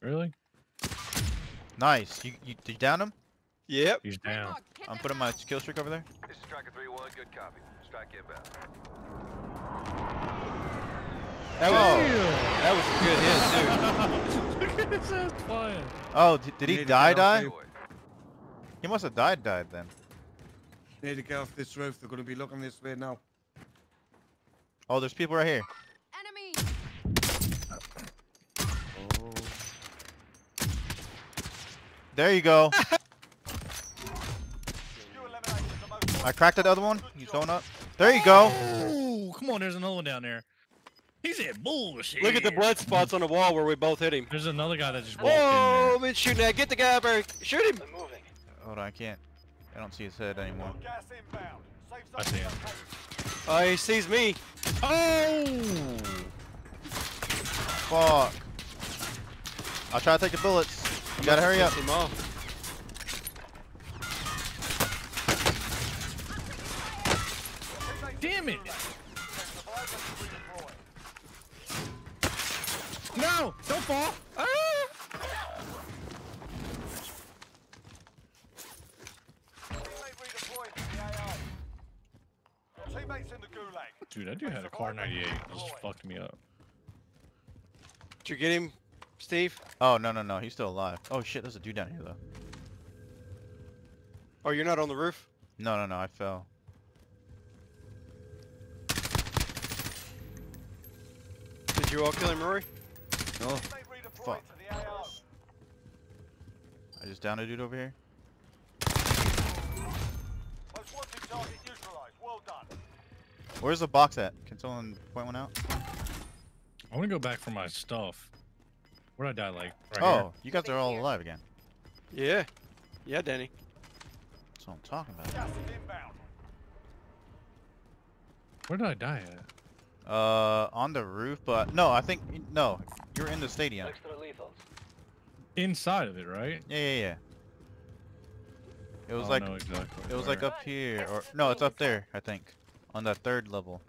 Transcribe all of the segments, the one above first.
Really? Nice. You, you, did you down him? Yep. He's down. I'm putting my kill streak over there. This is Striker 3-1, good copy. Strike inbound. That Oh. was, that was a good hit, too. Look at his ass flying. Oh, did, did he Need die? off Die? He must have died. Died then. Need to get off this roof. They're going to be looking this way now. Oh, there's people right here. Enemy! Oh. There you go. I cracked that other one. He's going up. There you go. Oh, come on. There's another one down there. He said bullshit. Look at the blood spots on the wall where we both hit him. There's another guy that just walked Whoa, in been shooting at. Get the guy, Barry. Shoot him. Hold on, I can't. I don't see his head anymore. Gas inbound. Safe I see him. Oh, he sees me. there. Oh! Fuck. I'll try to take the bullets. You gotta hurry up. Piss him off. Damn it! No! Don't fall! Ah! Teammates in the gulag. Dude, that dude had a Kar98. Just fucked me up. Did you get him, Steve? Oh, no, no, no. He's still alive. Oh, shit. There's a dude down here, though. Oh, you're not on the roof? No, no, no. I fell. Did you all kill him, Rory? No. Fuck. to the AO. I just downed a dude over here. Most wanted target neutralized. Well done. Where's the box at? Can someone point one out? I want to go back for my stuff. Where did I die? Like, right oh, you guys are all alive again. Yeah. Yeah, Danny. That's what I'm talking about. Gas is inbound. here? Where did I die at? Uh, on the roof, but no, I think no. You're in the stadium. Inside of it, right? Yeah, yeah, yeah. It was I like don't exactly it was like up here, or no, it's up there. I think on that third level.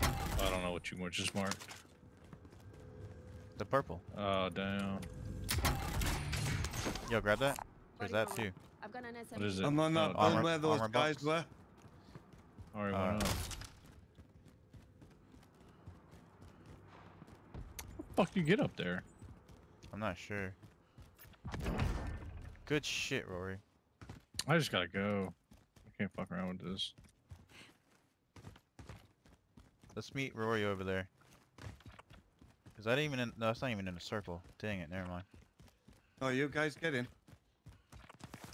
I don't know what you were just marked. The purple. Uh, down. Yo, grab that. There's that too. I've got an What SM. is it? I'm on that Oh, armor- where those armor guys box. were. Alright, Uh, went up. Fuck you get up there? I'm not sure. Good shit, Rory. I just gotta go. I can't fuck around with this. Let's meet Rory over there. Is that even in? No, it's not even in a circle. Dang it, never mind. Oh, you guys get in.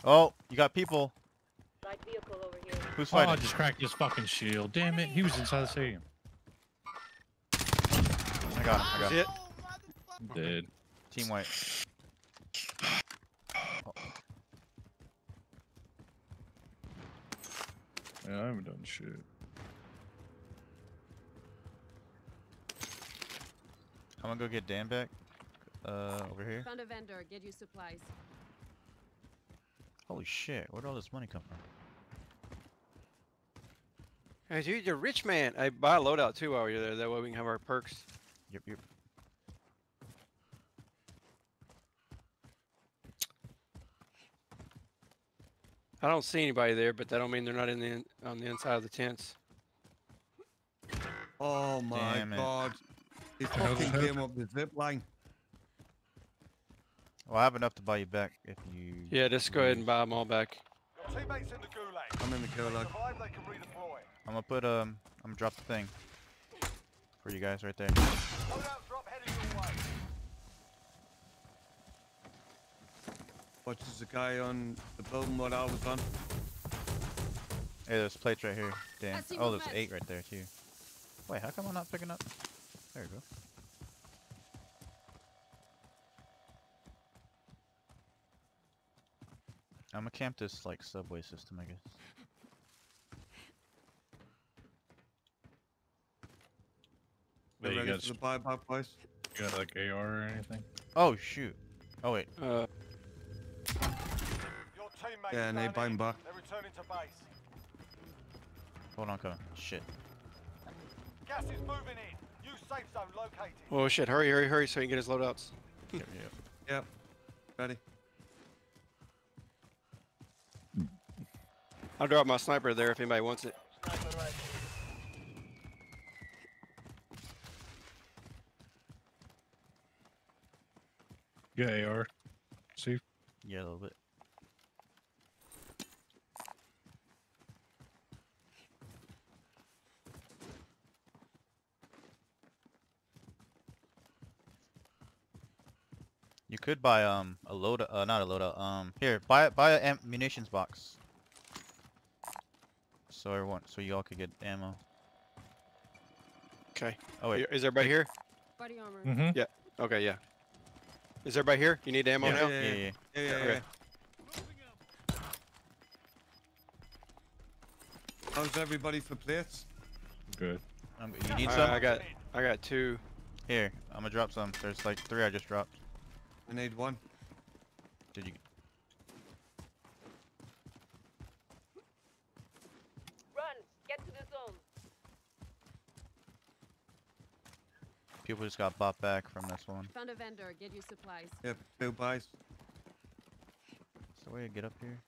Oh, you got people. Light vehicle over here. Who's Oh, I just cracked his fucking shield. Damn it, he was inside the stadium. I got him. I got him. Shit. I'm dead. Team white. Yeah, I haven't done shit. I'm gonna go get Dan back. Uh, over here. Found a vendor. Get you supplies. Holy shit, where'd all this money come from? Hey, dude, you're a rich man. I buy a loadout too while you're there. That way we can have our perks. Yep, yep. I don't see anybody there, but that don't mean they're not in the in- on the inside of the tents. Oh my Damn god. He fucking came up the zip line. Well, I have enough to buy you back if you. Yeah, just go ahead and buy them all back. Your teammates in the gulag. I'm in the gulag. Survive, they can redeploy. I'm gonna put um. I'm gonna drop the thing for you guys right there. Loadout drop heading your way. Watch there's a guy on the building what I was on. Hey, there's plates right here, Dan. I see Oh, there's eight right there too. Wait, how come I'm not picking up? There you go. I'm gonna camp this like subway system, I guess. You Wait, you ready got, for the buyback, boys? you got like AR or anything? Oh shoot! Oh wait, Uh, Your teammates Yeah, and they down buy 'em in. back. They're returning to base. hold on, Connor. Shit. Gas is moving in. New safe zone located. oh shit! Hurry, hurry, hurry, so he can get his loadouts. Yep, yep. Yep. Ready. I'll drop my sniper there if anybody wants it. You got AR. See? Yeah, a little bit. Could buy um a load uh not a load um here buy buy a am- munitions box. So everyone so you all could get ammo. Okay. Oh wait, Is everybody here? Body armor. Mm-hmm. Okay, yeah. Is everybody here? You need ammo Yeah, now? yeah, yeah, yeah. Yeah, yeah, Okay. yeah. How's everybody for plates? Good. Um, you need I, some? I got I got two. Here, I'm gonna drop some. There's like three I just dropped. I need one. Did you? Run. Get to the zone. People just got bought back from this one. Found a vendor. Get you supplies. Yep, two buys. Is there a way to get up here?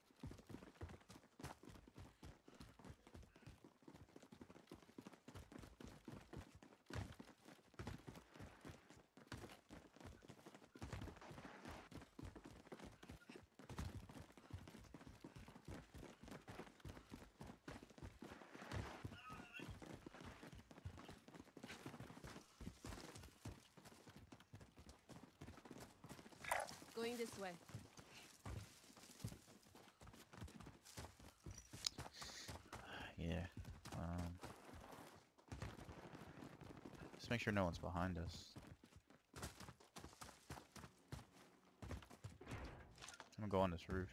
Going this way. Yeah. Um. Just make sure no one's behind us. I'm gonna go on this roof.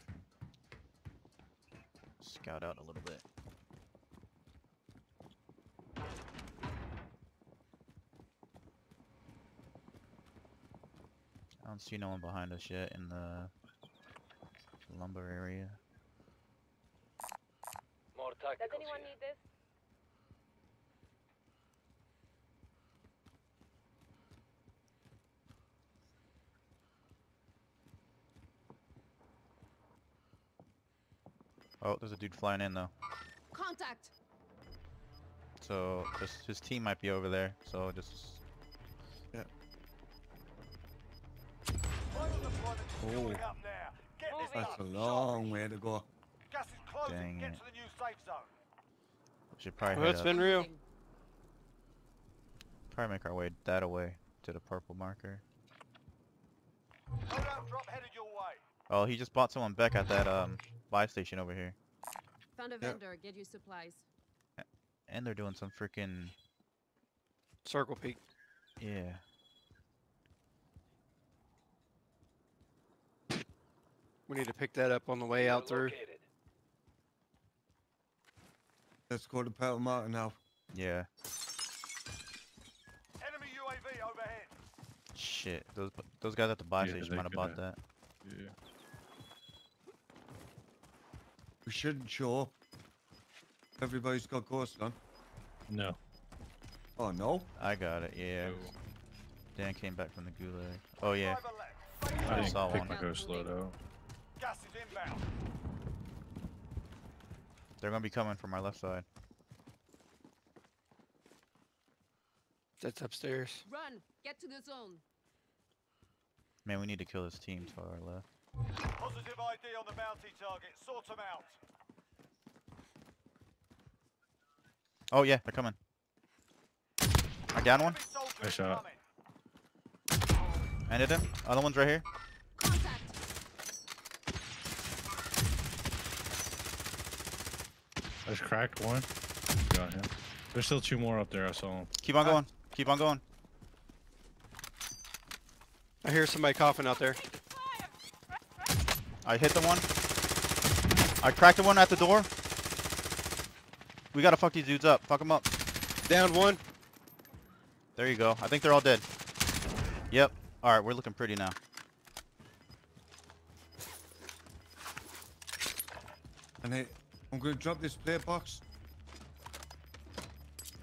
Scout out a little bit. Don't see no one behind us yet in the lumber area. Does anyone need this? Oh, there's a dude flying in though. Contact. So just his team might be over there. So just Oh. fueling up now. Get this That's a long way to go. Gas is closing. Dang Get it. to the new safe zone. we should probably Well, head it's up. been real. Moving. probably make our way that away to the purple marker. Drop headed your way. Oh, he just bought someone back at that um buy station over here, Found a Yep. vendor. Get you supplies. and they're doing some freaking Circle peak. yeah. We need to pick that up on the way out through. Let's go to Purple Mountain now. Yeah. Enemy UAV overhead. Shit. Those those guys at the buy Yeah, station they might have bought that. Yeah. We shouldn't show up. Everybody's got ghosts on. No. Oh no? I got it. Yeah. No. Dan came back from the gulag. Oh yeah. Driver left. Safe I didn't saw pick one. my ghost load out. Gas is inbound. They're gonna be coming from our left side. That's upstairs. Run. Get to the zone. Man, we need to kill this team to our left. Positive ID on the bounty target. Sort them out. Oh yeah, they're coming. I down one. Enemy soldier Nice shot. incoming. Ended him. Other one's right here. I just cracked one. Got him. There's still two more up there. I saw him. Keep on going. Keep on going. I hear somebody coughing out there. I hit the one. I cracked the one at the door. We gotta fuck these dudes up. Fuck them up. Down one. There you go. I think they're all dead. Yep. Alright, we're looking pretty now. And I, I'm gonna drop this plate box.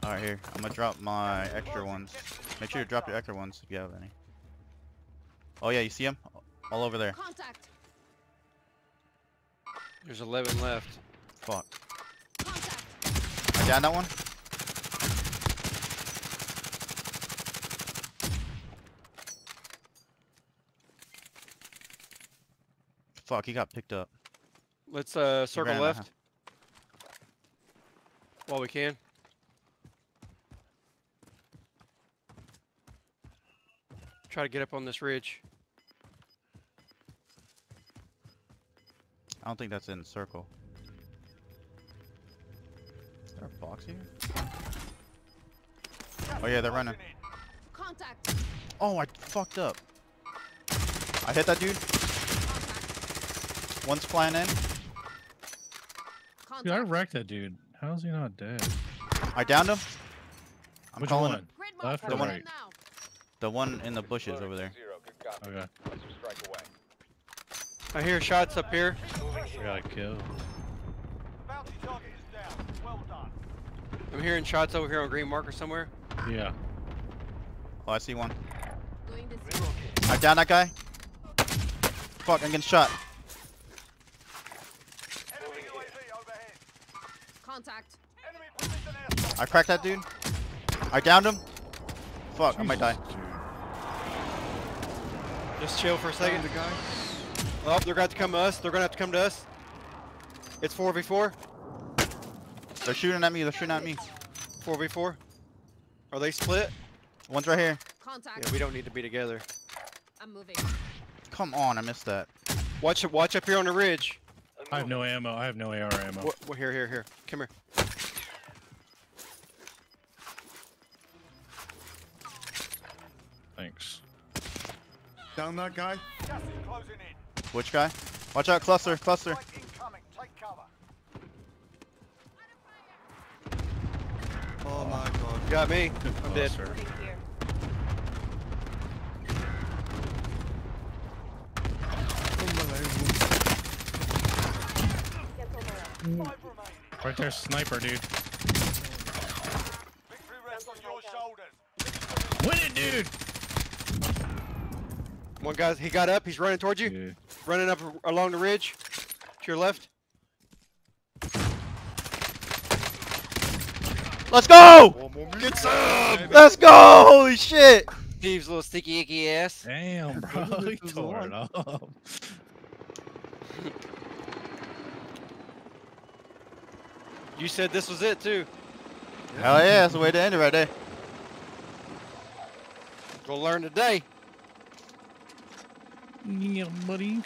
Alright, here. I'm gonna drop my extra ones. Make sure you drop your extra ones if you have any. Oh yeah, you see him? All over there. Contact. There's 11 left. Fuck. Contact. I down that one. Fuck, he got picked up. Let's uh circle ran the left. While we can. Try to get up on this ridge. I don't think that's in circle. Is there a box here? Oh yeah, they're running. Contact. Oh, I fucked up. I hit that dude. Contact. One's flying in. Dude, I wrecked that dude. How is he not dead? I downed him. I'm Which calling one? it Left marker or right right? the one in the bushes over there. Zero, good copy. Okay. Let's strike away. I hear shots up here. I got a kill. Bounty target is down. Well done. I'm hearing shots over here on green marker somewhere. Yeah. Oh, I see one. I downed that guy. Fuck, I'm getting shot. Enemy UAV overhead. Contact. Enemy precision airstrike. I cracked that dude. I downed him. Fuck, I might die. Just chill for a second. Found the guy. Oh, they're going to come to us. They're going to have to come to us. It's 4v4. They're shooting at me. They're shooting at me. 4v4. Are they split? One's right here. Contact. Yeah, we don't need to be together. I'm moving. Come on, I missed that. Watch it. Watch up here on the ridge. I have no oh. ammo. I have no AR ammo. Wha- wha- here, here, here. Come here. Thanks. Down that guy. Gas closing in. Which guy? Watch out, cluster, cluster. Strike incoming. Take cover. Oh my god. You got me. I'm dead. Here. Right there, sniper, dude. Victory rests on your shoulders. Win it, dude! One guy, he got up. He's running towards you. Dude. Running up along the ridge. To your left. Let's go! Get some! Let's go! Holy shit! Steve's little sticky icky ass. Damn, bro. he tore it up. You said this was it too. Hell yeah, that's the way to end it right there. Gonna learn today. Yeah, buddy.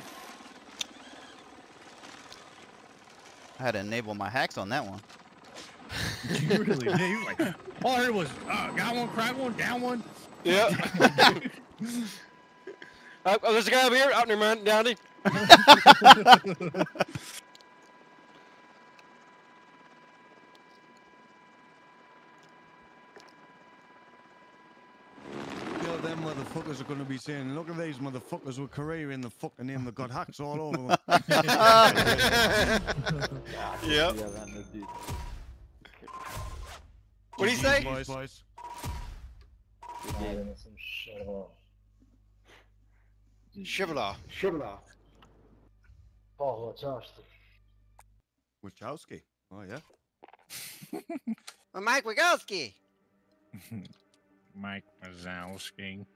I had to enable my hacks on that one. You really did. You like, all I heard was, uh, got one, crack one, down one. Yeah. uh, oh, there's a guy over here. Out near mine, down it. You know, them motherfuckers are going to be saying, look at these motherfuckers with Korea in the fucking name. They've got hacks all over them. Yep. What do you say? Boys, boys. Shivala. Shibla. Paul Wachowski. Wachowski. Oh, yeah. Mike Wagowski. Mike Wazowski.